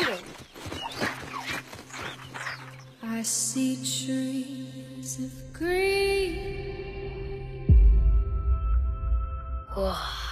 you. I see trees of green. Red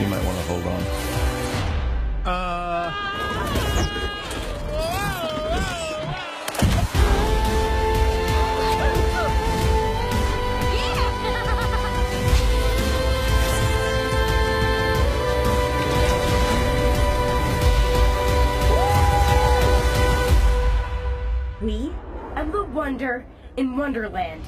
You might want to hold on. Uh. We are the wonder in Wonderland.